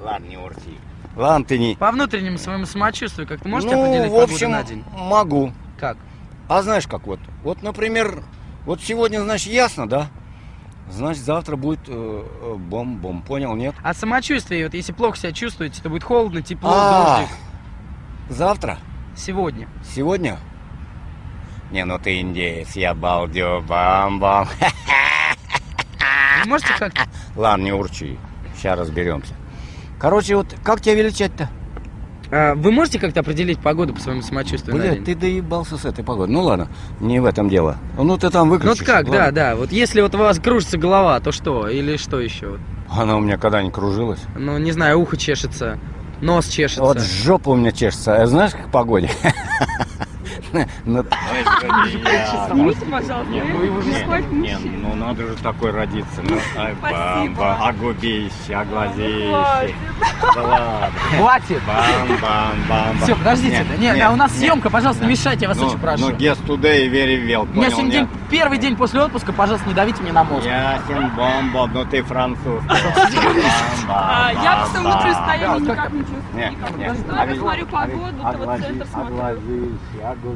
Ладно, не урти. Ладно, ты не... По внутреннему своему самочувствию, как ты можете ну, определить в общем, на день? могу. Как? А знаешь как вот? Вот, например, вот сегодня, значит, ясно, да? Значит, завтра будет э, э, бом-бом. Понял, нет? А самочувствие, вот если плохо себя чувствуете, то будет холодно, тепло, А, дождик. завтра? Сегодня. Сегодня? Не, ну ты индеец, я балдю, бам-бам. Вы можете как-то... Ладно, не урчи. Сейчас разберемся. Короче, вот как тебя величать-то? а, вы можете как-то определить погоду по своему самочувствию Блядь, ты доебался с этой погодой. Ну ладно, не в этом дело. Ну ты там Ну выключишь. вот как, да, ладно? да. Вот если вот у вас кружится голова, то что? Или что еще? Вот, Она у меня когда не кружилась. Ну, не знаю, ухо чешется, нос чешется. Вот жопа у меня чешется. А знаешь, как погоде? Ну, Снимите, пожалуйста. Не, ну, ну надо же такой родиться. Ну, ай, Спасибо. бам-бам, а губище, а глазище. Хватит. Да ладно. Хватит! Бам-бам-бам. Все, подождите. Не, не, у нас съемка, пожалуйста, не мешайте, я вас ну, очень прошу. Ну, guess today very well, У меня понял, сегодня нет? день, первый день после отпуска, пожалуйста, не давите мне на мозг. Ясен, бомба, ну ты француз. А, Я своему состоянию Да, никак как- не чувствую. Я смотрю погоду, а то вот центр а смотрю.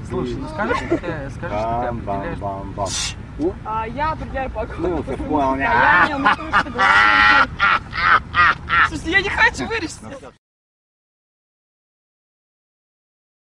Слушай, ну скажи, что ты, скажи, что ты определяешь. Бам-бам-бам-бам. А я определяю погоду. Ну, ты понял, ну, что главное- Слушайте, я не хочу вырежься.